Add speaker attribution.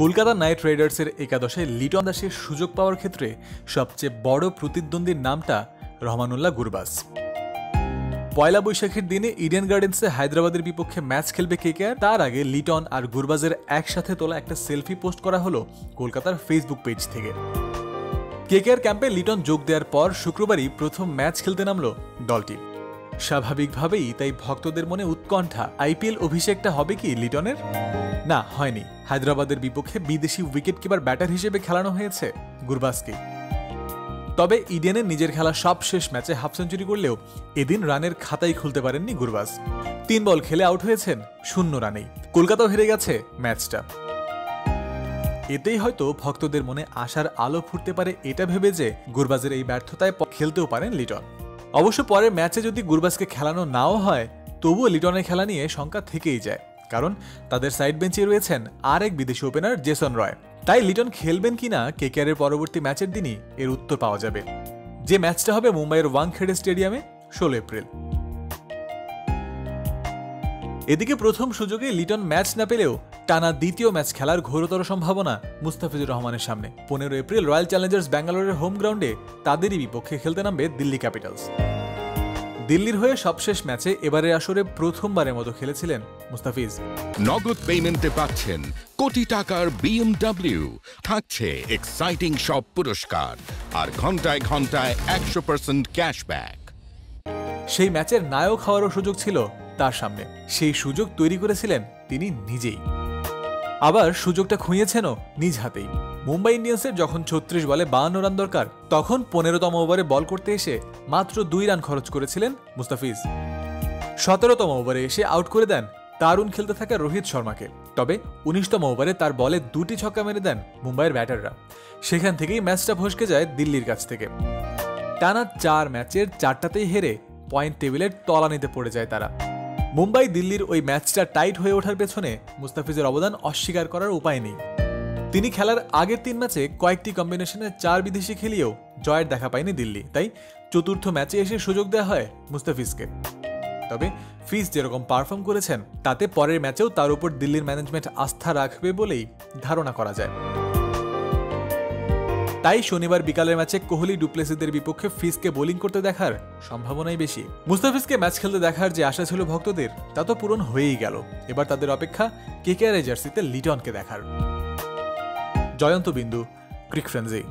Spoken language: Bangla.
Speaker 1: কলকাতা নাইট রাইডার্সের একাদশে লিটন দাসের সুযোগ পাওয়ার ক্ষেত্রে সবচেয়ে বড় প্রতিদ্বন্দ্বীর নামটা রহমানুল্লাহ গুরবাস। পয়লা বৈশাখের দিনে ইডেন গার্ডেন্সে হায়দ্রাবাদের বিপক্ষে ম্যাচ খেলবে কেকেআর তার আগে লিটন আর গুরবাজের একসাথে তোলা একটা সেলফি পোস্ট করা হলো কলকাতার ফেসবুক পেজ থেকে। কেকেআর ক্যাম্পে লিটন যোগ দেওয়ার পর শুক্রবারই প্রথম ম্যাচ খেলতে নামলো দলটি। স্বাভাবিকভাবেই তাই ভক্তদের মনে উৎকণ্ঠা। আইপিএল অভিষেকটা হবে কি লিটনের? না, হয়নি। হায়দ্রাবাদের বিপক্ষে বিদেশি উইকেট কিপার ব্যাটার হিসেবে খেলানো হয়েছে গুরবাসকে। তবে ইডেনের নিজের খেলা সব শেষ ম্যাচে হাফ সেঞ্চুরি করলেও এদিন রানের খাতাই খুলতে পারেননি গুরবাস। তিন বল খেলে আউট হয়েছেন শূন্য রানেই। কলকাতাও হেরে গেছে ম্যাচটা। এতেই হয়তো ভক্তদের মনে আশার আলো ফুটতে পারে এটা ভেবে যে গুরবাজের এই ব্যর্থতায় খেলতেও পারেন লিটন। অবশ্য পরের ম্যাচে যদি গুরবাজকে খেলানো নাও হয়, তবুও লিটনের খেলা নিয়ে শঙ্কা থেকেই যায়। কারণ তাদের সাইড বেঞ্চে রয়েছেন আরেক বিদেশি ওপেনার জেসন রয়। তাই লিটন খেলবেন কিনা কেকেআরের পরবর্তী ম্যাচের দিনই এর উত্তর পাওয়া যাবে। যে ম্যাচটা হবে মুম্বাইয়ের ওয়াংখেড়ে স্টেডিয়ামে, ষোলো এপ্রিল। এদিকে প্রথম সুযোগে লিটন ম্যাচ না পেলেও টানা দ্বিতীয় ম্যাচ খেলার ঘোরতর সম্ভাবনা মুস্তাফিজুর রহমানের সামনে। পনেরো এপ্রিল রয়্যাল চ্যালেঞ্জার্স ব্যাঙ্গালোরের হোম গ্রাউন্ডে তাদেরই বিপক্ষে খেলতে নামবে দিল্লি ক্যাপিটালস। দিল্লির হয়ে সবশেষ ম্যাচে এবারের আসরে প্রথমবারের মতো খেলেছিলেন মুস্তাফিজ।
Speaker 2: নগদ পেমেন্টে পাচ্ছেন কোটি টাকার বিএমডব্লিউ। থাকছে এক্সাইটিং সব পুরস্কার আর ঘন্টায় ঘন্টায় একশো পার্সেন্ট ক্যাশব্যাক
Speaker 1: সেই ম্যাচের নায়ক হওয়ারও সুযোগ ছিল তার সামনে। সেই সুযোগ তৈরি করেছিলেন তিনি নিজেই। আবার সুযোগটা খুঁয়েছেনও নিজ হাতেই। মুম্বাই ইন্ডিয়ান্সের যখন ছত্রিশ বলে বাহান্ন রান দরকার, তখন পনেরোতম ওভারে বল করতে এসে মাত্র দুই রান খরচ করেছিলেন মুস্তাফিজ। সতেরোতম ওভারে এসে আউট করে দেন দারুণ খেলতে থাকা রোহিত শর্মাকে। তবে উনিশতম ওভারে তার বলে দুটি ছক্কা মেরে দেন মুম্বাইয়ের ব্যাটাররা। সেখান থেকেই ম্যাচটা ফসকে যায় দিল্লির কাছ থেকে। টানা চার ম্যাচের চারটাতেই হেরে পয়েন্ট টেবিলের তলানিতে পড়ে যায় তারা। মুম্বাই দিল্লির ওই ম্যাচটা টাইট হয়ে ওঠার পেছনে মুস্তাফিজের অবদান অস্বীকার করার উপায় নেই। তিনি খেলার আগের তিন ম্যাচে কয়েকটি কম্বিনেশনে চার বিদেশি খেলিয়েও জয়ের দেখা পায়নি দিল্লি। তাই চতুর্থ ম্যাচে এসে সুযোগ দেওয়া হয় মুস্তাফিজকে। তবে ফিজ যেরকম পারফর্ম করেছেন, তাতে পরের ম্যাচেও তার উপর দিল্লির ম্যানেজমেন্ট আস্থা রাখবে বলেই ধারণা করা যায়। তাই শনিবার বিকালের ম্যাচে কোহলি ডুপ্লেসিদের বিপক্ষে ফিজকে বোলিং করতে দেখার সম্ভাবনাই বেশি। মুস্তাফিজকে ম্যাচ খেলতে দেখার যে আশা ছিল ভক্তদের, তা তো পূরণ হয়েই গেল। এবার তাদের অপেক্ষা কেকেআর জার্সিতে লিটনকে দেখার। জয়ন্ত বিন্দু ক্রিক ফ্রেন্সি